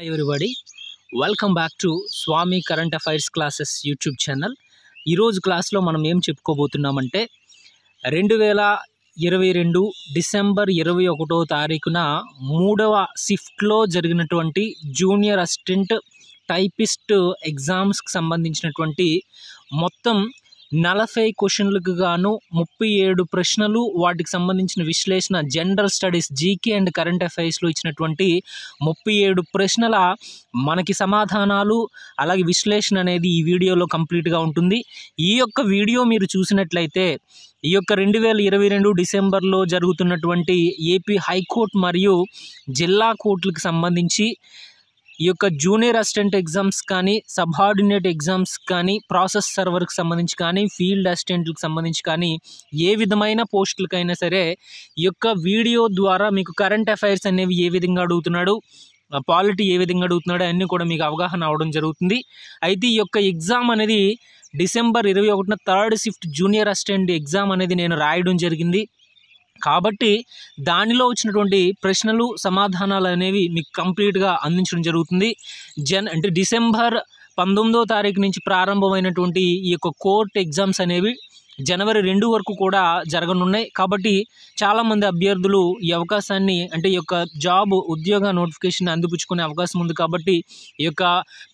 Hi everybody welcome back to Swami current affairs classes YouTube channel ఈరోజు క్లాస్లో మనం ఏం చెప్పుకోబోతున్నామంటే రెండు వేల ఇరవై రెండు డిసెంబర్ ఇరవై ఒకటో తారీఖున మూడవ షిఫ్ట్లో జరిగినటువంటి జూనియర్ అసిస్టెంట్ టైపిస్ట్ ఎగ్జామ్స్కి సంబంధించినటువంటి మొత్తం నలభై క్వశ్చన్లకు గాను ముప్పై ఏడు ప్రశ్నలు వాటికి సంబంధించిన విశ్లేషణ general studies GK and current అఫైర్స్లో ఇచ్చినటువంటి ముప్పై ఏడు ప్రశ్నల మనకి సమాధానాలు అలాగే విశ్లేషణ అనేది ఈ వీడియోలో కంప్లీట్గా ఉంటుంది. ఈ యొక్క వీడియో మీరు చూసినట్లయితే ఈ యొక్క రెండు వేల ఇరవై రెండు డిసెంబర్లో జరుగుతున్నటువంటి ఏపీ హైకోర్టు మరియు జిల్లా కోర్టులకు సంబంధించి ఈ యొక్క జూనియర్ అసిస్టెంట్ ఎగ్జామ్స్ కానీ సబార్డినేట్ ఎగ్జామ్స్ కానీ ప్రాసెస్ సర్వర్కి సంబంధించి కానీ ఫీల్డ్ అసిస్టెంట్లకు సంబంధించి కానీ ఏ విధమైన పోస్టులకైనా సరే ఈ యొక్క వీడియో ద్వారా మీకు కరెంట్ అఫైర్స్ అనేవి ఏ విధంగా అడుగుతున్నాడు పాలిటీ ఏ విధంగా అడుగుతున్నాడు అన్నీ కూడా మీకు అవగాహన అవడం జరుగుతుంది. అయితే ఈ యొక్క ఎగ్జామ్ అనేది డిసెంబర్ ఇరవై ఒకటిన third shift junior assistant exam అనేది నేను రాయడం జరిగింది. కాబట్టి దానిలో వచ్చినటువంటి ప్రశ్నలు సమాధానాలు అనేవి మీకు కంప్లీట్గా అందించడం జరుగుతుంది. జన్ అంటే డిసెంబర్ పంతొమ్మిదో తారీఖు నుంచి ప్రారంభమైనటువంటి ఈ యొక్క కోర్ట్ ఎగ్జామ్స్ అనేవి జనవరి రెండు వరకు కూడా జరగనున్నాయి. కాబట్టి చాలామంది అభ్యర్థులు ఈ అవకాశాన్ని అంటే ఈ యొక్క జాబ్ ఉద్యోగ నోటిఫికేషన్ అందిపుచ్చుకునే అవకాశం ఉంది. కాబట్టి ఈ యొక్క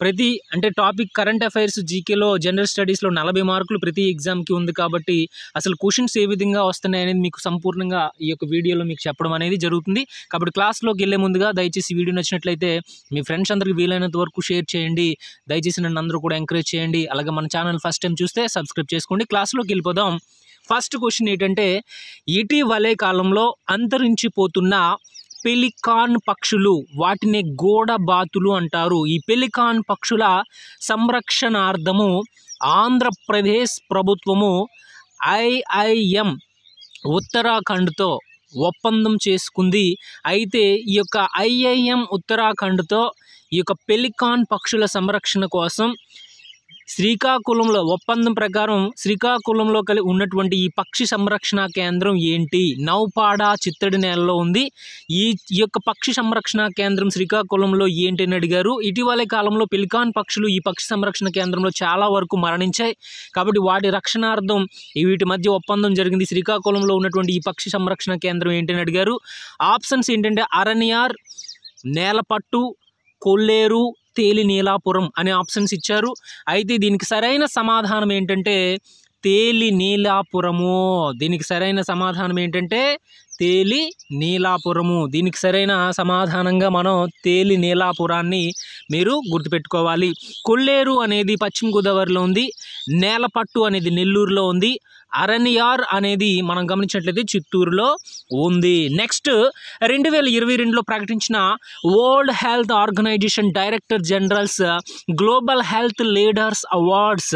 ప్రతి అంటే టాపిక్ కరెంట్ అఫైర్స్ జీకేలో జనరల్ స్టడీస్లో నలభై మార్కులు ప్రతి ఎగ్జామ్కి ఉంది. కాబట్టి అసలు క్వశ్చన్స్ ఏ విధంగా వస్తున్నాయి అనేది మీకు సంపూర్ణంగా ఈ యొక్క వీడియోలో మీకు చెప్పడం అనేది జరుగుతుంది. కాబట్టి క్లాస్లోకి వెళ్ళే ముందుగా దయచేసి వీడియో నచ్చినట్లయితే మీ ఫ్రెండ్స్ అందరికి వీలైనంత వరకు షేర్ చేయండి. దయచేసి నన్ను అందరూ కూడా ఎంకరేజ్ చేయండి. అలాగే మన ఛానల్ ఫస్ట్ టైం చూస్తే సబ్స్క్రైబ్ చేసుకోండి. క్లాస్లోకి వెళ్ళిపోతుంది చూద్దాం. ఫస్ట్ క్వశ్చన్ ఏంటంటే ఇటీవలే కాలంలో అంతరించిపోతున్న పెలికాన్ పక్షులు వాటిని గోడ బాతులు అంటారు. ఈ పెలికాన్ పక్షుల సంరక్షణార్థము ఆంధ్రప్రదేశ్ ప్రభుత్వము ఐఐఎం ఉత్తరాఖండ్తో ఒప్పందం చేసుకుంది. అయితే ఈ యొక్క ఐఐఎం ఉత్తరాఖండ్తో ఈ యొక్క పెలికాన్ పక్షుల సంరక్షణ కోసం శ్రీకాకుళంలో ఒప్పందం ప్రకారం శ్రీకాకుళంలో కలి ఉన్నటువంటి ఈ పక్షి సంరక్షణ కేంద్రం ఏంటి? నౌపాడ చిత్తడి నేలలో ఉంది. ఈ యొక్క పక్షి సంరక్షణ కేంద్రం శ్రీకాకుళంలో ఏంటి అని అడిగారు. ఇటీవలే కాలంలో పిలికాన్ పక్షులు ఈ పక్షి సంరక్షణ కేంద్రంలో చాలా వరకు మరణించాయి. కాబట్టి వాటి రక్షణార్థం వీటి మధ్య ఒప్పందం జరిగింది. శ్రీకాకుళంలో ఉన్నటువంటి ఈ పక్షి సంరక్షణ కేంద్రం ఏంటని అడిగారు. ఆప్షన్స్ ఏంటంటే అరణ్యార్ నేలపట్టు కొల్లేరు తేలి నీలాపురం అనే ఆప్షన్స్ ఇచ్చారు. అయితే దీనికి సరైన సమాధానం ఏంటంటే తేలి నీలాపురము దీనికి సరైన సమాధానం ఏంటంటే తేలి నీలాపురము దీనికి సరైన సమాధానంగా మనం తేలి నీలాపురాన్ని మీరు గుర్తుపెట్టుకోవాలి. కొల్లేరు అనేది పశ్చిమ గోదావరిలో ఉంది. నేలపట్టు అనేది నెల్లూరులో ఉంది. అరణ్యార్ అనేది మనం గమనించినట్లయితే చిత్తూరులో ఉంది. నెక్స్ట్ రెండు వేల ఇరవై రెండులో ప్రకటించిన World Health Organization director general's global health leaders awards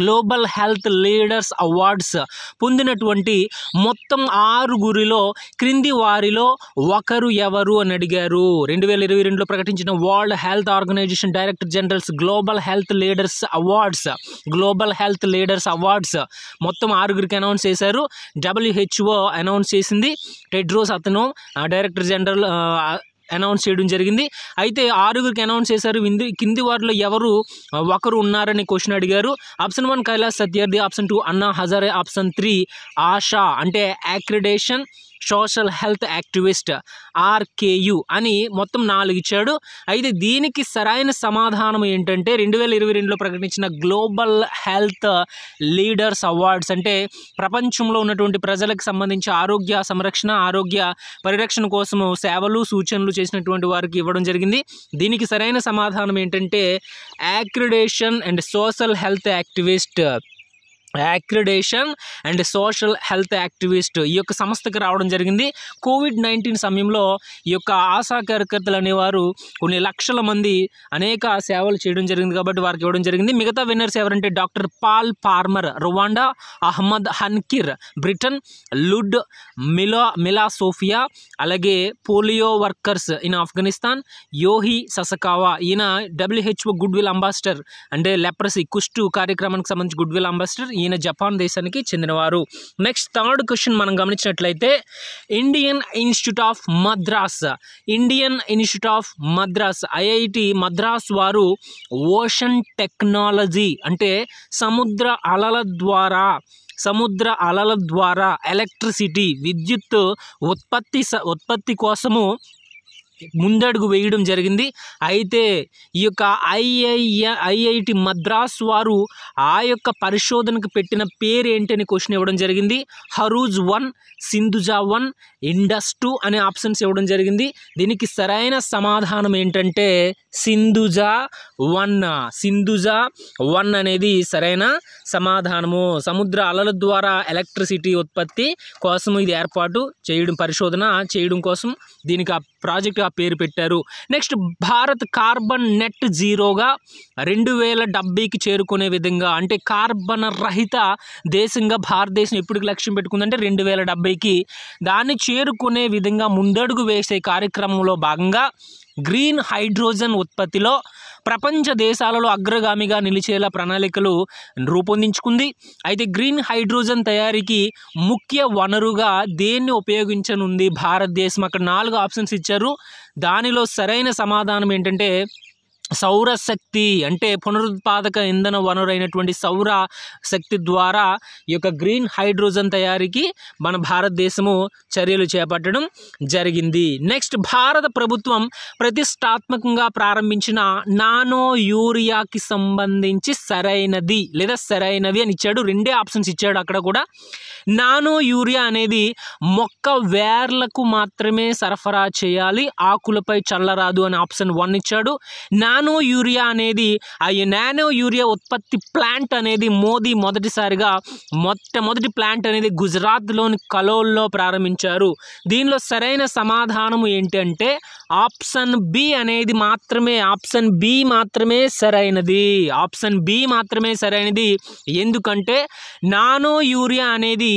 global health leaders awards పొందినటువంటి మొత్తం ఆరుగురిలో క్రింది వారిలో ఒకరు ఎవరు అని అడిగారు. రెండు వేల ఇరవై రెండులో ప్రకటించిన World Health Organization director general's global health leaders awards global health leaders awards మొత్తం ఆరుగురికి అనౌన్స్ చేశారు. డబ్ల్యూహెచ్ఓ అనౌన్స్ చేసింది. టెడ్రోస్ అతను డైరెక్టర్ జనరల్ అనౌన్స్ చేయడం జరిగింది. అయితే ఆరుగురికి అనౌన్స్ చేశారు. వింది కింది వారిలో ఎవరు ఒకరు ఉన్నారని క్వశ్చన్ అడిగారు. Option one Kailash Satyarthi option two Anna Hazare option three ASHA. అంటే యాక్రిడేషన్ సోషల్ హెల్త్ యాక్టివిస్ట్ ఆర్కేయు అని మొత్తం నాలుగు ఇచ్చాడు. అయితే దీనికి సరైన సమాధానం ఏంటంటే రెండు వేల ఇరవై రెండులో ప్రకటించిన గ్లోబల్ హెల్త్ లీడర్స్ అవార్డ్స్ అంటే ప్రపంచంలో ఉన్నటువంటి ప్రజలకు సంబంధించి ఆరోగ్య సంరక్షణ ఆరోగ్య పరిరక్షణ కోసము సేవలు సూచనలు చేసినటువంటి వారికి ఇవ్వడం జరిగింది. దీనికి సరైన సమాధానం ఏంటంటే accreditation and social health activist accreditation and social health activist ఈ యొక్క సంస్థకి రావడం జరిగింది. కోవిడ్ నైన్టీన్ సమయంలో ఈ యొక్క ఆశా కార్యకర్తలు అనేవారు కొన్ని లక్షల మంది అనేక సేవలు చేయడం జరిగింది కాబట్టి వారికి ఇవ్వడం జరిగింది. మిగతా విన్నర్స్ ఎవరంటే doctor Paul Farmer Rwanda Ahmed Hankir Britain Ludmila Mila Sofia అలాగే polio workers in Afghanistan Yohei Sasakawa ఈయన డబ్ల్యూహెచ్ఓ గుడ్ విల్ అంబాసిడర్ అంటే లెప్రసీ కుష్టు కార్యక్రమానికి సంబంధించి గుడ్ విల్ అంబాసిడర్ ఈయన జపాన్ దేశానికి చెందినవారు. నెక్స్ట్ థర్డ్ క్వశ్చన్ మనం గమనించినట్లయితే Indian Institute of Madras Indian Institute of Madras IIT Madras వారు ఓషన్ టెక్నాలజీ అంటే సముద్ర అలల ద్వారా సముద్ర అలల ద్వారా ఎలక్ట్రిసిటీ విద్యుత్ ఉత్పత్తి స- ఉత్పత్తి కోసము ముందడుగు వేయడం జరిగింది. అయితే ఈ యొక్క ఐఐ ఐఐటి మద్రాస్ వారు ఆ యొక్క పరిశోధనకు పెట్టిన పేరు ఏంటి అని క్వశ్చన్ ఇవ్వడం జరిగింది. హరూజ్ one Sindhuja one Indus two అనే ఆప్షన్స్ ఇవ్వడం జరిగింది. దీనికి సరైన సమాధానం ఏంటంటే సింధుజా వన్ సింధుజా వన్ అనేది సరైన సమాధానము. సముద్ర అలల ద్వారా ఎలక్ట్రిసిటీ ఉత్పత్తి కోసం ఇది ఏర్పాటు చేయడం పరిశోధన చేయడం కోసం దీనికి ఆ ప్రాజెక్ట్ ఆ పేరు పెట్టారు. నెక్స్ట్ భారత్ కార్బన్ నెట్ జీరోగా రెండు వేల డెబ్బైకి చేరుకునే విధంగా అంటే కార్బన్ రహిత దేశంగా భారతదేశం ఎప్పటికి లక్ష్యం పెట్టుకుందంటే రెండు వేల డెబ్బైకి దాన్ని చేరుకునే విధంగా ముందడుగు వేసే కార్యక్రమంలో భాగంగా గ్రీన్ హైడ్రోజన్ ఉత్పత్తిలో ప్రపంచ దేశాలలో అగ్రగామిగా నిలిచేలా ప్రణాళికలు రూపొందించుకుంది. అయితే గ్రీన్ హైడ్రోజన్ తయారీకి ముఖ్య వనరుగా దేన్ని ఉపయోగించనుంది? భారతదేశం అక్కడ నాలుగు ఆప్షన్స్ ఇచ్చారు. దానిలో సరైన సమాధానం ఏంటంటే సౌరశక్తి అంటే పునరుత్పాదక ఇంధన వనరు అయినటువంటి సౌర శక్తి ద్వారా ఈ యొక్క గ్రీన్ హైడ్రోజన్ తయారీకి మన భారతదేశము చర్యలు చేపట్టడం జరిగింది. నెక్స్ట్ భారత ప్రభుత్వం ప్రతిష్టాత్మకంగా ప్రారంభించిన నానో యూరియాకి సంబంధించి సరైనది లేదా సరైనవి అని ఇచ్చాడు. రెండే ఆప్షన్స్ ఇచ్చాడు అక్కడ కూడా. నానో యూరియా అనేది మొక్క వేర్లకు మాత్రమే సరఫరా చేయాలి ఆకులపై చల్లరాదు అని ఆప్షన్ వన్ ఇచ్చాడు. నానో నానో యూరియా అనేది ఆ నానో యూరియా ఉత్పత్తి ప్లాంట్ అనేది మోదీ మొదటిసారిగా మొట్టమొదటి ప్లాంట్ అనేది గుజరాత్లోని కలోల్లో ప్రారంభించారు. దీనిలో సరైన సమాధానం ఏంటంటే ఆప్షన్ బి అనేది మాత్రమే ఆప్షన్ బి మాత్రమే సరైనది. ఆప్షన్ బి మాత్రమే సరైనది. ఎందుకంటే నానో యూరియా అనేది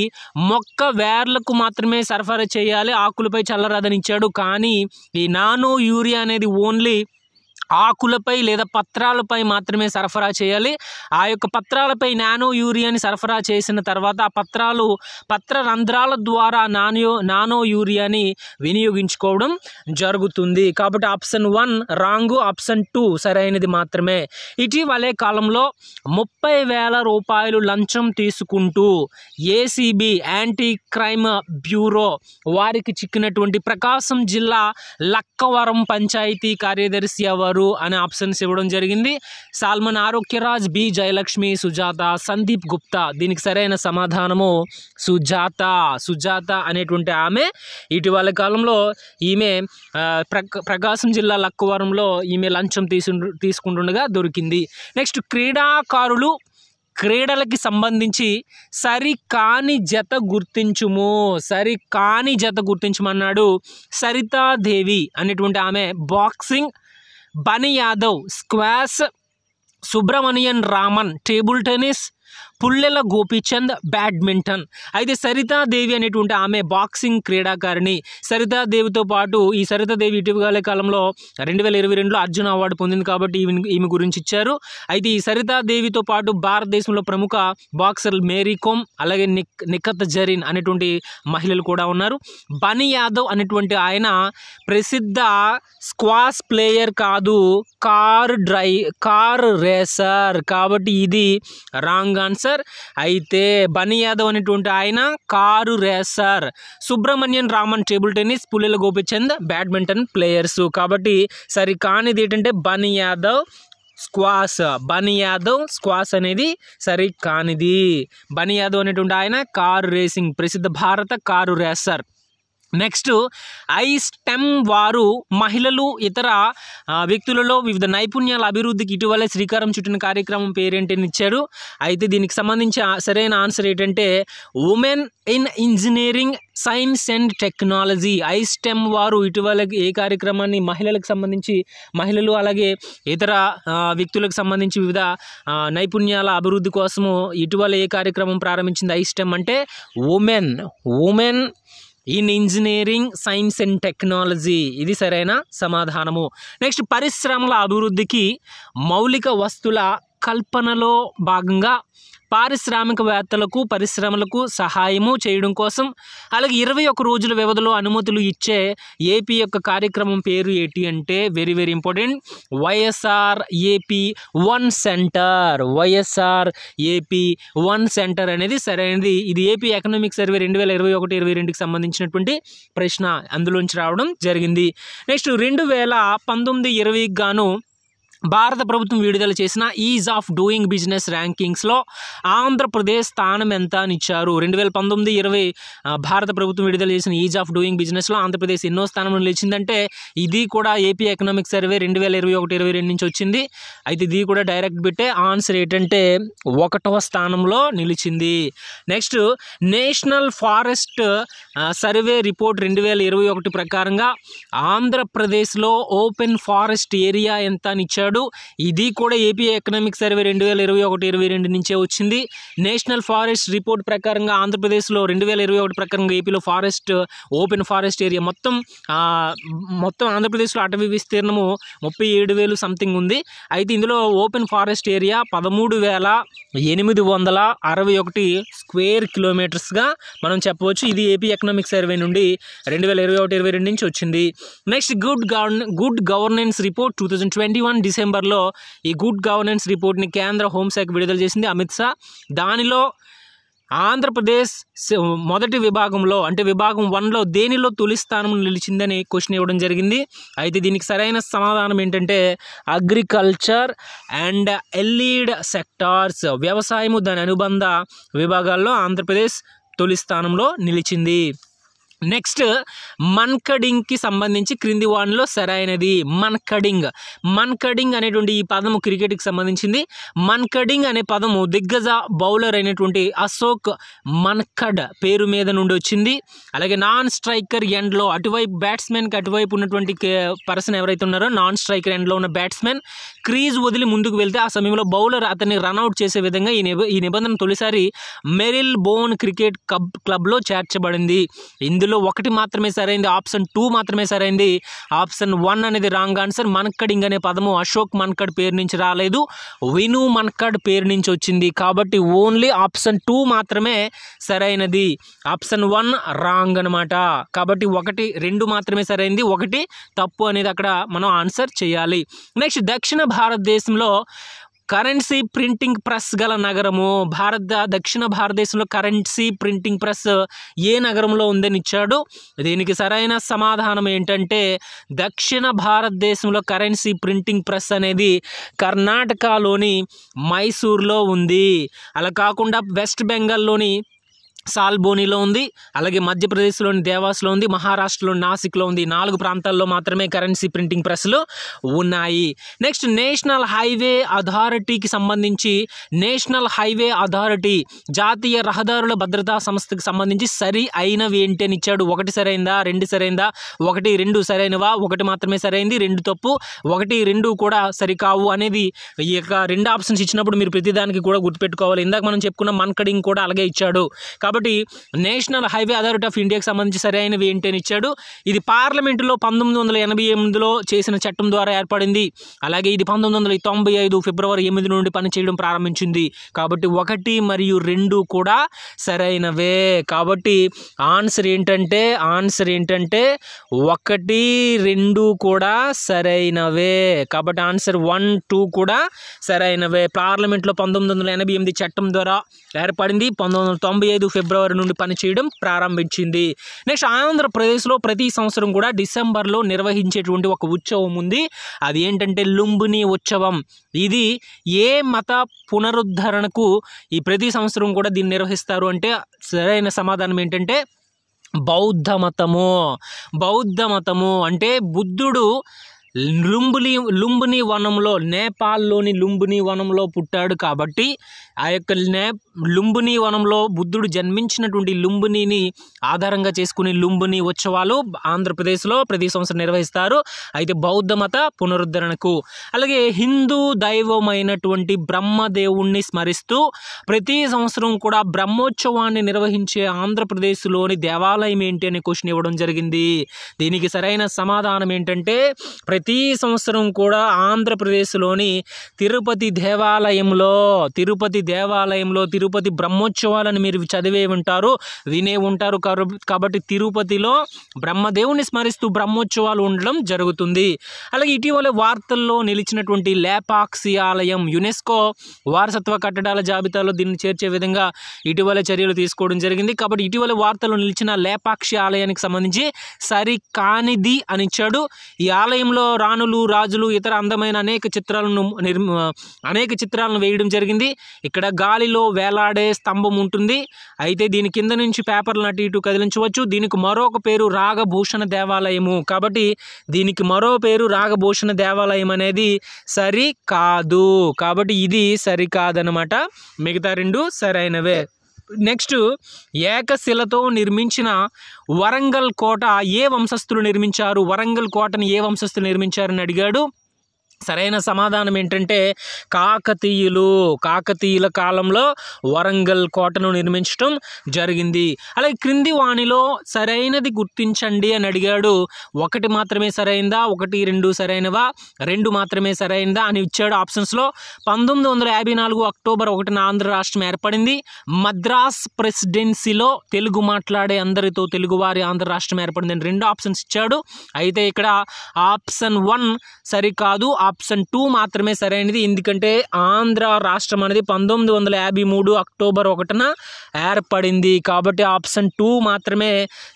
మొక్క వేర్లకు మాత్రమే సరఫరా చేయాలి ఆకులపై చల్లరాదనిచ్చాడు. కానీ ఈ నానో యూరియా అనేది ఓన్లీ ఆకులపై లేదా పత్రాలపై మాత్రమే సరఫరా చేయాలి. ఆ యొక్క పత్రాలపై నానో యూరియాని సరఫరా చేసిన తర్వాత ఆ పత్రాలు పత్ర రంధ్రాల ద్వారా నానో నానో యూరియాని వినియోగించుకోవడం జరుగుతుంది. కాబట్టి option one wrong option two సరైనది మాత్రమే. ఇటీవలే కాలంలో ముప్పై వేల రూపాయలు లంచం తీసుకుంటూ ఏసీబీ యాంటీ క్రైమ్ బ్యూరో వారికి చిక్కినటువంటి ప్రకాశం జిల్లా లక్కవరం పంచాయతీ కార్యదర్శి ఎవరు? అనే ఆప్షన్స్ ఇవ్వడం జరిగింది. సాల్మన్ ఆరోగ్యరాజ్ బి. జయలక్ష్మి సుజాత సందీప్ గుప్తా. దీనికి సరైన సమాధానము సుజాత. సుజాత అనేటువంటి ఆమె ఇటీవల కాలంలో ఈమె ప్రకాశం జిల్లా లక్కవరంలో ఈమె లంచం తీసు తీసుకుంటుండగా దొరికింది. నెక్స్ట్ క్రీడాకారులు క్రీడలకి సంబంధించి సరి కాని జత గుర్తించుము సరి కాని జత గుర్తించమన్నాడు సరితాదేవి అనేటువంటి ఆమె. Boxing Bani Yadav squash Subramanian Raman table tennis Pullela Gopichand badminton. అయితే సరితాదేవి అనేటువంటి ఆమె బాక్సింగ్ క్రీడాకారిణి. సరితాదేవితో పాటు ఈ సరితాదేవి ఇటీవల కాలంలో రెండు వేల ఇరవై రెండులో అర్జున అవార్డు పొందింది కాబట్టి ఈమె ఈమె గురించి ఇచ్చారు. అయితే ఈ సరితాదేవితో పాటు భారతదేశంలో ప్రముఖ బాక్సర్ మేరీ కోమ్ అలాగే నిక్ నిఖత్ జరీన్ అనేటువంటి మహిళలు కూడా ఉన్నారు. బనీ యాదవ్ అనేటువంటి ఆయన ప్రసిద్ధ స్క్వాష్ ప్లేయర్ కాదు కార్ డ్రై కార్ రేసర్. కాబట్టి ఇది రాంగ్ ఆన్సర్. అయితే బనీ యాదవ్ అనేటువంటి ఆయన car racer. Subramanian Raman table tennis Pullela Gopichand badminton players. కాబట్టి సరి కానిది ఏంటంటే బనీ యాదవ్ స్క్వాస్. బనీ యాదవ్ స్క్వాస్ అనేది సరి కానిది. బనీ యాదవ్ అనేటువంటి ఆయన కారు రేసింగ్ ప్రసిద్ధ భారత car racer. Next I STEM వారు మహిళలు ఇతర వ్యక్తులలో వివిధ నైపుణ్యాల అభివృద్ధికి ఇటీవలే శ్రీకారం చుట్టిన కార్యక్రమం పేరేంటని ఇచ్చారు అయితే దీనికి సంబంధించి సరైన ఆన్సర్ ఏంటంటే women in engineering science and technology I STEM వారు ఇటీవల ఏ కార్యక్రమాన్ని మహిళలకు సంబంధించి మహిళలు అలాగే ఇతర వ్యక్తులకు సంబంధించి వివిధ నైపుణ్యాల అభివృద్ధి కోసము ఇటీవల ఏ కార్యక్రమం ప్రారంభించింది? ఐ స్టెమ్ అంటే women women in engineering science and technology. ఇది సరైన సమాధానము. నెక్స్ట్ పరిశ్రమల అభివృద్ధికి మౌలిక వస్తుల కల్పనలో భాగంగా పారిశ్రామికవేత్తలకు పరిశ్రమలకు సహాయము చేయడం కోసం అలాగే ఇరవై ఒక రోజుల వ్యవధిలో అనుమతులు ఇచ్చే ఏపీ యొక్క కార్యక్రమం పేరు ఏంటి అంటే very very important YSR AP one centre. YSR AP one centre అనేది సరైనది. ఇది ఏపీ ఎకనామిక్ సర్వే రెండు వేల ఇరవై ఒకటి ఇరవై రెండుకి సంబంధించినటువంటి ప్రశ్న అందులోంచి రావడం జరిగింది. నెక్స్ట్ రెండు వేల పంతొమ్మిది ఇరవైకి గాను భారత ప్రభుత్వం విడుదల చేసిన ఈజ్ ఆఫ్ డూయింగ్ బిజినెస్ ర్యాంకింగ్స్లో ఆంధ్రప్రదేశ్ స్థానం ఎంత అని ఇచ్చారు. రెండు వేల పంతొమ్మిది ఇరవై భారత ప్రభుత్వం విడుదల చేసిన ఈజ్ ఆఫ్ డూయింగ్ బిజినెస్లో ఆంధ్రప్రదేశ్ ఎన్నో స్థానంలో నిలిచిందంటే ఇది కూడా ఏపీ ఎకనామిక్ సర్వే రెండు వేల ఇరవై ఒకటి ఇరవై రెండు నుంచి వచ్చింది. అయితే ఇది కూడా డైరెక్ట్ బిట్టే ఆన్సర్ ఏంటంటే ఒకటవ స్థానంలో నిలిచింది. Next national forest survey report రెండు వేల ఇరవై ఒకటి ప్రకారంగా ఆంధ్రప్రదేశ్లో ఓపెన్ ఫారెస్ట్ ఏరియా ఎంత అని ఇచ్చాడు? ఇది కూడా ఏపీ ఎకనామిక్ సర్వే రెండు వేల ఇరవై ఒకటి ఇరవై రెండు నుంచే వచ్చింది. నేషనల్ ఫారెస్ట్ రిపోర్ట్ ప్రకారంగా ఆంధ్రప్రదేశ్లో రెండు వేల ఇరవై ఒకటి ప్రకారంగా ఏపీలో ఫారెస్ట్ ఓపెన్ ఫారెస్ట్ ఏరియా మొత్తం మొత్తం ఆంధ్రప్రదేశ్లో అటవీ విస్తీర్ణము ముప్పై ఏడు వేలు సంథింగ్ ఉంది. అయితే ఇందులో ఓపెన్ ఫారెస్ట్ ఏరియా పదమూడు వేల ఎనిమిది వందల అరవై ఒకటి స్క్వేర్ కిలోమీటర్స్గా మనం చెప్పవచ్చు. ఇది ఏపీ ఎకనామిక్ సర్వే నుండి రెండు వేల ఇరవై ఒకటి ఇరవై రెండు నుంచి వచ్చింది. Next good govern good governance report two thousand twenty one డిసెంబర్లో ఈ గుడ్ గవర్నెన్స్ రిపోర్ట్ని కేంద్ర హోంశాఖ విడుదల చేసింది అమిత్ షా. దానిలో ఆంధ్రప్రదేశ్ మొదటి విభాగంలో అంటే విభాగం వన్లో దేనిలో తొలి స్థానం నిలిచిందని క్వశ్చన్ ఇవ్వడం జరిగింది. అయితే దీనికి సరైన సమాధానం ఏంటంటే అగ్రికల్చర్ అండ్ ఎల్లీడ్ సెక్టార్స్ వ్యవసాయము దాని అనుబంధ విభాగాల్లో ఆంధ్రప్రదేశ్ తొలి స్థానంలో నిలిచింది. నెక్స్ట్ మన్కడింగ్కి సంబంధించి క్రింది వాటిలో సరైనది. మన్కడింగ్. మన్కడింగ్ అనేటువంటి ఈ పదము క్రికెట్కి సంబంధించింది. మన్కడింగ్ అనే పదము దిగ్గజ బౌలర్ అయినటువంటి అశోక్ మన్కడ్ పేరు మీద నుండి వచ్చింది. అలాగే నాన్ స్ట్రైకర్ ఎండ్లో అటువైపు బ్యాట్స్మెన్కి అటువైపు ఉన్నటువంటి పర్సన్ ఎవరైతే ఉన్నారో నాన్ స్ట్రైకర్ ఎండ్లో ఉన్న బ్యాట్స్మెన్ క్రీజ్ వదిలి ముందుకు వెళ్తే ఆ సమయంలో బౌలర్ అతన్ని రన్అట్ చేసే విధంగా ఈ నిబ ఈ నిబంధన తొలిసారి మెరిల్ బోన్ క్రికెట్ క్లబ్ క్లబ్లో చేర్చబడింది. ఇందులో ఒకటి మాత్రమే సరైంది. ఆప్షన్ టూ మాత్రమే సరైంది. ఆప్షన్ వన్ అనేది రాంగ్ ఆన్సర్. మన్కడింగ్ అనే పదము అశోక్ మన్కడ్ పేరు నుంచి రాలేదు. విను మన్కడ్ పేరు నుంచి వచ్చింది. కాబట్టి ఓన్లీ ఆప్షన్ టూ మాత్రమే సరైనది. ఆప్షన్ వన్ రాంగ్ అనమాట కాబట్టి ఒకటి రెండు మాత్రమే సరైంది. ఒకటి తప్పు అనేది అక్కడ మనం ఆన్సర్ చేయాలి. నెక్స్ట్ దక్షిణ భారతదేశంలో కరెన్సీ ప్రింటింగ్ ప్రెస్ గల నగరము. భారత దక్షిణ భారతదేశంలో కరెన్సీ ప్రింటింగ్ ప్రెస్ ఏ నగరంలో ఉందని ఇచ్చాడు. దీనికి సరైన సమాధానం ఏంటంటే దక్షిణ భారతదేశంలో కరెన్సీ ప్రింటింగ్ ప్రెస్ అనేది కర్ణాటకలోని మైసూర్లో ఉంది. అలా కాకుండా వెస్ట్ బెంగాల్లోని సాల్బోనిలో ఉంది అలాగే మధ్యప్రదేశ్లోని దేవాస్లో ఉంది మహారాష్ట్రలోని నాసిక్లో ఉంది. నాలుగు ప్రాంతాల్లో మాత్రమే కరెన్సీ ప్రింటింగ్ ప్రెస్లు ఉన్నాయి. నెక్స్ట్ నేషనల్ హైవే అథారిటీకి సంబంధించి నేషనల్ హైవే అథారిటీ జాతీయ రహదారుల భద్రతా సంస్థకి సంబంధించి సరి అయినవి ఏంటి అని ఇచ్చాడు. ఒకటి సరైందా? రెండు సరైందా? ఒకటి రెండు సరైనవా? ఒకటి మాత్రమే సరైంది రెండు తప్పు. ఒకటి రెండు కూడా సరికావు అనేది ఈ యొక్క రెండు ఆప్షన్స్ ఇచ్చినప్పుడు మీరు ప్రతిదానికి కూడా గుర్తుపెట్టుకోవాలి. ఇందాక మనం చెప్పుకున్న మన్కడింగ్ కూడా అలాగే ఇచ్చాడు. కాబట్టి నేషనల్ హైవే అథారిటీ ఆఫ్ ఇండియాకి సంబంధించి సరైనవి ఏంటి అని ఇచ్చాడు. ఇది పార్లమెంటులో పంతొమ్మిది వందల ఎనభై ఎనిమిదిలో చేసిన చట్టం ద్వారా ఏర్పడింది. అలాగే ఇది పంతొమ్మిది వందల తొంభై ఐదు ఫిబ్రవరి ఎనిమిది నుండి పనిచేయడం ప్రారంభించింది. కాబట్టి ఒకటి మరియు రెండు కూడా సరైనవే. కాబట్టి ఆన్సర్ ఏంటంటే ఆన్సర్ ఏంటంటే ఒకటి రెండు కూడా సరైనవే. కాబట్టి ఆన్సర్ వన్ టూ కూడా సరైనవే. పార్లమెంట్లో పంతొమ్మిది వందల ఎనభై ఎనిమిది చట్టం ద్వారా ఏర్పడింది. పంతొమ్మిది వందల తొంభై ఐదు ఫిబ్రవరి నుండి పనిచేయడం ప్రారంభించింది. నెక్స్ట్ ఆంధ్రప్రదేశ్లో ప్రతి సంవత్సరం కూడా డిసెంబర్లో నిర్వహించేటువంటి ఒక ఉత్సవం ఉంది. అది ఏంటంటే లుంబిని ఉత్సవం. ఇది ఏ మత పునరుద్ధరణకు ఈ ప్రతి సంవత్సరం కూడా దీన్ని నిర్వహిస్తారు అంటే సరైన సమాధానం ఏంటంటే బౌద్ధ మతము. బౌద్ధ మతము అంటే బుద్ధుడు లుంబుని లుంబిని వనంలో నేపాల్లోని లుంబిని వనంలో పుట్టాడు కాబట్టి ఆ యొక్క లుంబిని వనంలో బుద్ధుడు జన్మించినటువంటి లుంబినిని ఆధారంగా చేసుకుని లుంబిని ఉత్సవాలు ఆంధ్రప్రదేశ్లో ప్రతి సంవత్సరం నిర్వహిస్తారు. అయితే బౌద్ధ మత పునరుద్ధరణకు. అలాగే హిందూ దైవమైనటువంటి బ్రహ్మదేవుణ్ణి స్మరిస్తూ ప్రతి సంవత్సరం కూడా బ్రహ్మోత్సవాన్ని నిర్వహించే ఆంధ్రప్రదేశ్లోని దేవాలయం ఏంటి అనే క్వశ్చన్ ఇవ్వడం జరిగింది. దీనికి సరైన సమాధానం ఏంటంటే ప్రతి సంవత్సరం కూడా ఆంధ్రప్రదేశ్లోని తిరుపతి దేవాలయంలో తిరుపతి దేవాలయంలో తిరుపతి బ్రహ్మోత్సవాలను మీరు చదివే ఉంటారు వినే ఉంటారు కాబట్టి తిరుపతిలో బ్రహ్మదేవుని స్మరిస్తూ బ్రహ్మోత్సవాలు ఉండడం జరుగుతుంది. అలాగే ఇటీవల వార్తల్లో నిలిచినటువంటి లేపాక్షి ఆలయం యునెస్కో వారసత్వ కట్టడాల జాబితాలో దీన్ని చేర్చే విధంగా ఇటీవల చర్యలు తీసుకోవడం జరిగింది. కాబట్టి ఇటీవల వార్తలు నిలిచిన లేపాక్షి ఆలయానికి సంబంధించి సరికానిది అని అనిచ్చాడు ఈ ఆలయంలో రాణులు రాజులు ఇతర అందమైన అనేక చిత్రాలను నిర్మ అనేక చిత్రాలను వేయడం జరిగింది. ఇక్కడ గాలిలో వేలాడే స్తంభం ఉంటుంది. అయితే దీని కింద నుంచి పేపర్లను అటు ఇటు కదిలించవచ్చు. దీనికి మరొక పేరు రాగభూషణ దేవాలయము. కాబట్టి దీనికి మరో పేరు రాగభూషణ దేవాలయం అనేది సరి కాదు కాబట్టి ఇది సరికాదనమాట మిగతా రెండు సరైనవే. నెక్స్ట్ ఏకశిలతో నిర్మించిన వరంగల్ కోట ఏ వంశస్థులు నిర్మించారు? వరంగల్ కోటను ఏ వంశస్థులు నిర్మించారని అడిగాడు. సరైన సమాధానం ఏంటంటే కాకతీయులు కాకతీయుల కాలంలో వరంగల్ కోటను నిర్మించడం జరిగింది. అలాగే క్రింది వాణిలో సరైనది గుర్తించండి అని అడిగాడు. ఒకటి మాత్రమే సరైందా? ఒకటి రెండు సరైనవా? రెండు మాత్రమే సరైనదా అని ఇచ్చాడు ఆప్షన్స్లో. పంతొమ్మిది వందల యాభై నాలుగు అక్టోబర్ ఒకటిన ఆంధ్ర రాష్ట్రం ఏర్పడింది. మద్రాస్ ప్రెసిడెన్సీలో తెలుగు మాట్లాడే అందరితో తెలుగువారి ఆంధ్ర రాష్ట్రం ఏర్పడింది అని రెండు ఆప్షన్స్ ఇచ్చాడు. అయితే ఇక్కడ ఆప్షన్ వన్ సరికాదు. ఆప్షన్ టూ మాత్రమే సరైనది. ఎందుకంటే ఆంధ్ర రాష్ట్రం అనేది పంతొమ్మిది వందల యాభై మూడు అక్టోబర్ ఒకటిన ఏర్పడింది. కాబట్టి ఆప్షన్ టూ మాత్రమే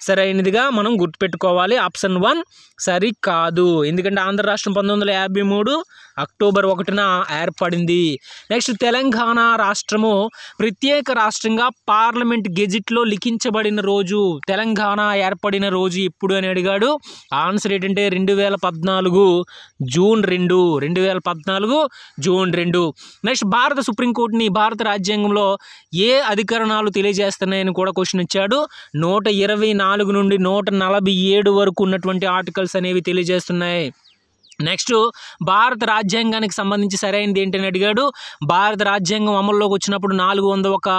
సరైనదిగా మనం గుర్తుపెట్టుకోవాలి. ఆప్షన్ వన్ సరికాదు. ఎందుకంటే ఆంధ్ర రాష్ట్రం పంతొమ్మిది వందల యాభై మూడు అక్టోబర్ ఒకటిన ఏర్పడింది. నెక్స్ట్ తెలంగాణ రాష్ట్రము ప్రత్యేక రాష్ట్రంగా పార్లమెంట్ గెజిట్లో లిఖించబడిన రోజు తెలంగాణ ఏర్పడిన రోజు ఎప్పుడు అని అడిగాడు. ఆన్సర్ ఏంటంటే రెండు వేల పద్నాలుగు జూన్ రెండు రెండు వేల పద్నాలుగు జూన్ రెండు. నెక్స్ట్ భారత సుప్రీంకోర్టుని భారత రాజ్యాంగంలో ఏ అధికరణాలు తెలియజేస్తున్నాయని కూడా క్వశ్చన్ ఇచ్చాడు. నూట ఇరవై నాలుగు నుండి నూట నలభై ఏడు వరకు ఉన్నటువంటి ఆర్టికల్స్ అనేవి తెలియజేస్తున్నాయి. నెక్స్ట్ భారత రాజ్యాంగానికి సంబంధించి సరైనది ఏంటని అడిగాడు. భారత రాజ్యాంగం అమల్లోకి వచ్చినప్పుడు నాలుగు వందల ఒక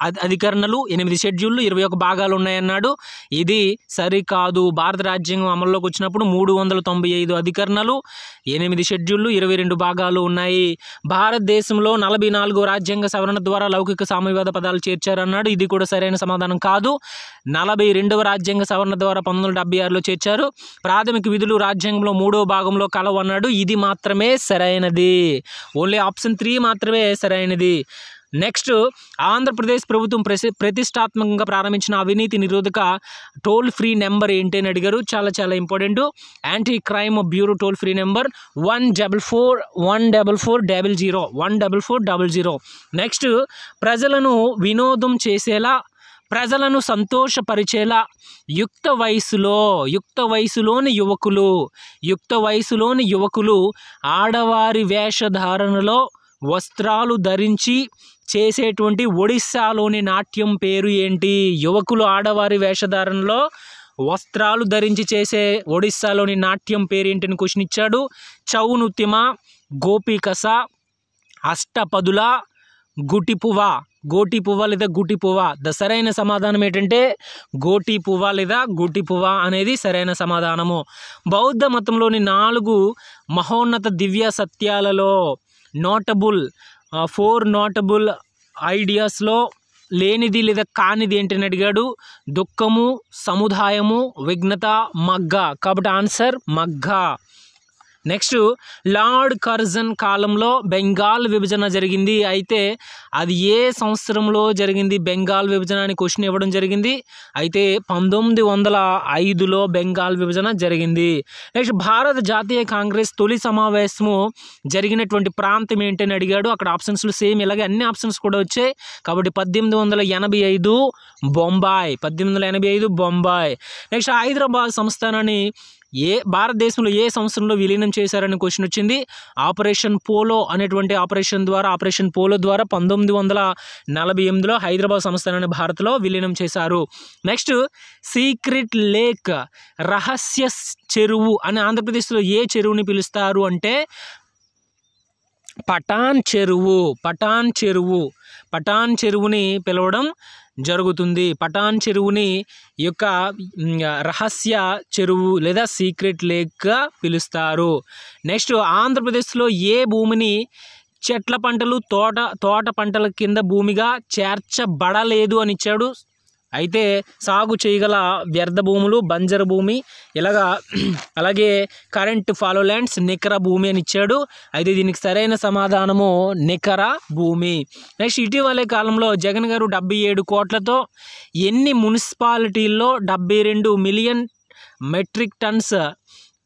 అధికరణలు ఎనిమిది షెడ్యూళ్ళు ఇరవై ఒక భాగాలు ఉన్నాయన్నాడు ఇది సరికాదు. భారత రాజ్యాంగం అమల్లోకి వచ్చినప్పుడు మూడు వందల తొంభై ఐదు అధికరణలు ఎనిమిది షెడ్యూళ్ళు ఇరవై రెండు భాగాలు ఉన్నాయి. భారతదేశంలో నలభై నాలుగు రాజ్యాంగ సవరణ ద్వారా లౌకిక సామ్యవాద పదాలు చేర్చారన్నాడు. ఇది కూడా సరైన సమాధానం కాదు. నలభై రెండవ రాజ్యాంగ సవరణ ద్వారా పంతొమ్మిది వందల డెబ్బై ఆరులో చేర్చారు. ప్రాథమిక విధులు రాజ్యాంగంలో మూడో భాగంలో కలవన్నాడు. ఇది మాత్రమే సరైనది. ఓన్లీ ఆప్షన్ త్రీ మాత్రమే సరైనది. నెక్స్ట్ ఆంధ్రప్రదేశ్ ప్రభుత్వం ప్రతిష్టాత్మకంగా ప్రారంభించిన అవినీతి నిరోధక టోల్ ఫ్రీ నెంబర్ ఏంటి అని అడిగారు. చాలా చాలా important. Anti crime bureau toll free number one double four one double four double zero one double four double zero. Next ప్రజలను వినోదం చేసేలా ప్రజలను సంతోషపరిచేలా యుక్త వయసులో యుక్త వయసులోని యువకులు యుక్త వయసులోని యువకులు ఆడవారి వేషధారణలో వస్త్రాలు ధరించి చేసేటువంటి ఒడిస్సాలోని నాట్యం పేరు ఏంటి? యువకులు ఆడవారి వేషధారణలో వస్త్రాలు ధరించి చేసే ఒడిస్సాలోని నాట్యం పేరు ఏంటని క్వశ్చన్ ఇచ్చాడు. చౌ నృత్యమ గోపికస అష్టపదుల గుటిపువ గోటిపువ లేదా గుటిపువ ద సరైన సమాధానం ఏంటంటే గోటిపువ లేదా గుటిపువ అనేది సరైన సమాధానము. బౌద్ధ మతంలోని నాలుగు మహోన్నత దివ్య సత్యాలలో నోటబుల్ ఫోర్ నోటబుల్ ఐడియాస్లో లేనిది లేదా కానిది ఏంటని అడిగాడు. దుఃఖము సముదాయము విఘ్నత మగ్గ. కాబట్టి ఆన్సర్ మగ్గ. నెక్స్ట్ లార్డ్ కర్జన్ కాలంలో బెంగాల్ విభజన జరిగింది. అయితే అది ఏ సంవత్సరంలో జరిగింది? బెంగాల్ విభజన అని క్వశ్చన్ ఇవ్వడం జరిగింది. అయితే పంతొమ్మిది వందల ఐదులో బెంగాల్ విభజన జరిగింది. నెక్స్ట్ భారత జాతీయ కాంగ్రెస్ తొలి సమావేశము జరిగినటువంటి ప్రాంతం ఏంటని అడిగాడు. అక్కడ ఆప్షన్స్లు సేమ్ ఇలాగే అన్ని ఆప్షన్స్ కూడా వచ్చాయి. కాబట్టి పద్దెనిమిది వందల ఎనభై ఐదు బొంబాయి. పద్దెనిమిది వందల ఎనభై ఐదు బొంబాయి. నెక్స్ట్ హైదరాబాద్ సంస్థానాన్ని ఏ భారతదేశంలో ఏ సంవత్సరంలో విలీనం చేశారని క్వశ్చన్ వచ్చింది? ఆపరేషన్ పోలో అనేటువంటి ఆపరేషన్ ద్వారా ఆపరేషన్ పోలో ద్వారా పంతొమ్మిది వందల నలభై ఎనిమిదిలో హైదరాబాద్ సంస్థానాన్ని భారత్లో విలీనం చేశారు. నెక్స్ట్ సీక్రెట్ లేక్ రహస్య చెరువు అని ఆంధ్రప్రదేశ్లో ఏ చెరువుని పిలుస్తారు అంటే? పటాన్ చెరువు పటాన్ చెరువు. పటాన్ చెరువుని పిలవడం జరుగుతుంది. పటాన్ చెరువుని యొక్క రహస్య చెరువు లేదా సీక్రెట్ లేక్గా పిలుస్తారు. నెక్స్ట్ ఆంధ్రప్రదేశ్లో ఏ భూమిని చెట్ల పంటలు తోట తోట పంటల కింద భూమిగా చేర్చబడలేదు అని ఇచ్చాడు అయితే సాగు చేయగల వ్యర్థ భూములు బంజరు భూమి ఇలాగా అలాగే కరెంట్ ఫాలో ల్యాండ్స్ నికర భూమి అని ఇచ్చాడు. అయితే దీనికి సరైన సమాధానము నికర భూమి. నెక్స్ట్ ఇటీవలే కాలంలో జగన్ గారు డెబ్బై ఏడు కోట్లతో ఎన్ని మున్సిపాలిటీల్లో డెబ్బై రెండు మిలియన్ మెట్రిక్ టన్స్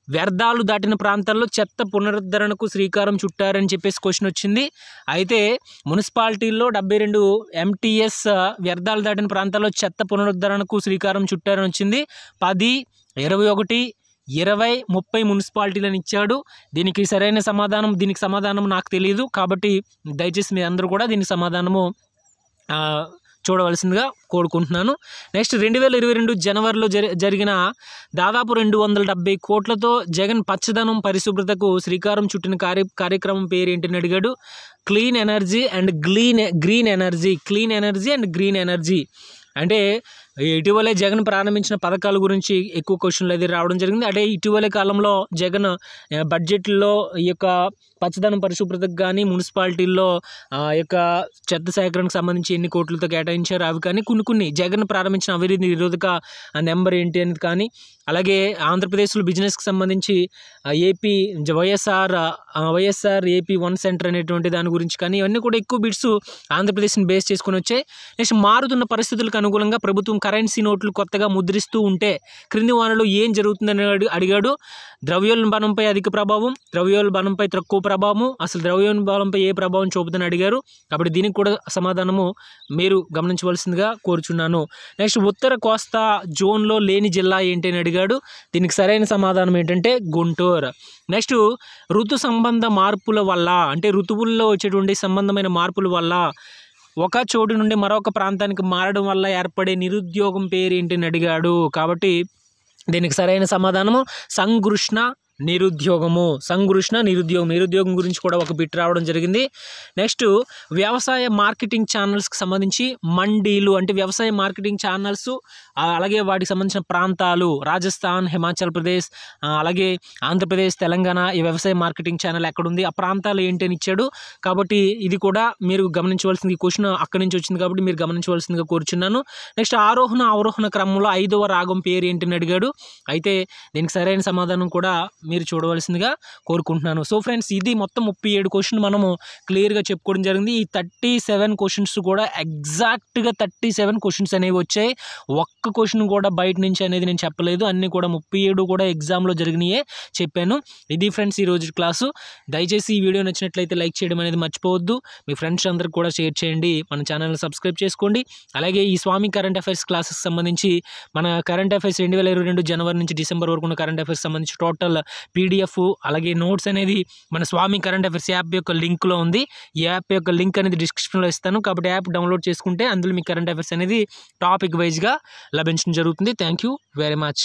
వ్యర్థాలు దాటిన ప్రాంతాల్లో చెత్త పునరుద్ధరణకు శ్రీకారం చుట్టారని చెప్పేసి క్వశ్చన్ వచ్చింది. అయితే మున్సిపాలిటీల్లో డెబ్బై రెండు ఎంటీఎస్ వ్యర్థాలు దాటిన ప్రాంతాల్లో చెత్త పునరుద్ధరణకు శ్రీకారం చుట్టారని వచ్చింది. పది ఇరవై ఒకటి ఇరవై ముప్పై మున్సిపాలిటీలను ఇచ్చాడు. దీనికి సరైన సమాధానం దీనికి సమాధానం నాకు తెలియదు కాబట్టి దయచేసి మీ అందరూ కూడా దీనికి సమాధానము చూడవలసిందిగా కోరుకుంటున్నాను. నెక్స్ట్ రెండు వేల ఇరవై రెండు జనవరిలో జరిగిన దాదాపు రెండు వందల డెబ్బై కోట్లతో జగన్ పచ్చదనం పరిశుభ్రతకు శ్రీకారం చుట్టిన కార్య కార్యక్రమం పేరు ఏంటని అడిగాడు. Clean energy and green green energy clean energy and green energy. అంటే ఇటీవలే జగన్ ప్రారంభించిన పథకాల గురించి ఎక్కువ క్వశ్చన్లు అయితే రావడం జరిగింది. అంటే ఇటీవలే కాలంలో జగన్ బడ్జెట్లో ఈ యొక్క పచ్చదనం పరిశుభ్రతకు కానీ మున్సిపాలిటీల్లో ఆ యొక్క చెత్త సేకరణకు సంబంధించి ఎన్ని కోట్లతో కేటాయించారు అవి కానీ కొన్ని కొన్ని జగన్ ప్రారంభించిన అవినీతి నిరోధక నెంబర్ ఏంటి అనేది కానీ అలాగే ఆంధ్రప్రదేశ్లో బిజినెస్కి సంబంధించి AP YSR YSR AP one centre అనేటువంటి దాని గురించి కానీ ఇవన్నీ కూడా ఎక్కువ బిట్స్ ఆంధ్రప్రదేశ్ని బేస్ చేసుకొని వచ్చాయి. నెక్స్ట్ మారుతున్న పరిస్థితులకు అనుగుణంగా ప్రభుత్వం కరెన్సీ నోట్లు కొత్తగా ముద్రిస్తూ ఉంటే క్రింది వానలో ఏం జరుగుతుందని అడిగాడు. ద్రవ్యోల్బణంపై అధిక ప్రభావం ద్రవ్యోల్బణంపై తక్కువ ప్రభావం అసలు ద్రవ్యోల్బణంపై ఏ ప్రభావం చూపుతుందని అడిగారు. కాబట్టి దీనికి కూడా సమాధానము మీరు గమనించవలసిందిగా కోరుచున్నాను. నెక్స్ట్ ఉత్తర కోస్తా జోన్లో లేని జిల్లా ఏంటి అని అడిగాడు. దీనికి సరైన సమాధానం ఏంటంటే గుంటూరు. నెక్స్ట్ ఋతు సంబంధ మార్పుల వల్ల అంటే ఋతువుల్లో వచ్చేటువంటి సంబంధమైన మార్పుల వల్ల ఒక చోటు నుండి మరొక ప్రాంతానికి మారడం వల్ల ఏర్పడే నిరుద్యోగం పేరు ఏంటి అని అడిగాడు. కాబట్టి దీనికి సరైన సమాధానము సంఘృష్ణ నిరుద్యోగము సంఘృష్ణ నిరుద్యోగం నిరుద్యోగం గురించి కూడా ఒక బిట్ రావడం జరిగింది. నెక్స్ట్ వ్యవసాయ మార్కెటింగ్ ఛానల్స్కి సంబంధించి మండీలు అంటే వ్యవసాయ మార్కెటింగ్ ఛానల్స్ అలాగే వాటికి సంబంధించిన ప్రాంతాలు రాజస్థాన్ హిమాచల్ ప్రదేశ్ అలాగే ఆంధ్రప్రదేశ్ తెలంగాణ ఈ వ్యవసాయ మార్కెటింగ్ ఛానల్ ఎక్కడుంది ఆ ప్రాంతాలు ఏంటి అని ఇచ్చాడు. కాబట్టి ఇది కూడా మీరు గమనించవలసింది క్వశ్చన్ అక్కడి నుంచి వచ్చింది కాబట్టి మీరు గమనించవలసిందిగా కోరుచున్నాను. నెక్స్ట్ ఆరోహణ అవరోహణ క్రమంలో ఐదవ రాగం పేరు ఏంటని అడిగాడు. అయితే దీనికి సరైన సమాధానం కూడా మీరు చూడవలసిందిగా కోరుకుంటున్నాను. సో ఫ్రెండ్స్ ఇది మొత్తం ముప్పై ఏడు క్వశ్చన్ మనము క్లియర్గా చెప్పుకోవడం జరిగింది. ఈ థర్టీ సెవెన్ క్వశ్చన్స్ కూడా ఎగ్జాక్ట్గా థర్టీ సెవెన్ క్వశ్చన్స్ అనేవి వచ్చాయి. ఒక్క క్వశ్చన్ కూడా బయట నుంచి అనేది నేను చెప్పలేదు. అన్నీ కూడా ముప్పై ఏడు కూడా ఎగ్జామ్లో జరిగినాయే చెప్పాను. ఇది ఫ్రెండ్స్ ఈ రోజు క్లాసు. దయచేసి ఈ వీడియో నచ్చినట్లయితే లైక్ చేయడం అనేది మర్చిపోవద్దు. మీ ఫ్రెండ్స్ అందరికి కూడా షేర్ చేయండి. మన ఛానల్ని సబ్స్క్రైబ్ చేసుకోండి. అలాగే ఈ స్వామి కరెంట్ అఫైర్స్ క్లాసెస్ సంబంధించి మన కరెంట్ అఫైర్స్ రెండు వేల ఇరవై రెండు జనవరి నుంచి డిసెంబర్ వరకు ఉన్న కరెంట్ అఫైర్స్ సంబంధించి టోటల్ పీడిఎఫ్ అలాగే నోట్స్ అనేది మన స్వామి కరెంట్ అఫైర్స్ యాప్ యొక్క లింక్లో ఉంది. ఈ యాప్ యొక్క లింక్ అనేది డిస్క్రిప్షన్లో ఇస్తాను. కాబట్టి యాప్ డౌన్లోడ్ చేసుకుంటే అందులో మీ కరెంట్ అఫైర్స్ అనేది టాపిక్ వైజ్గా లభించడం జరుగుతుంది. Thank you very much.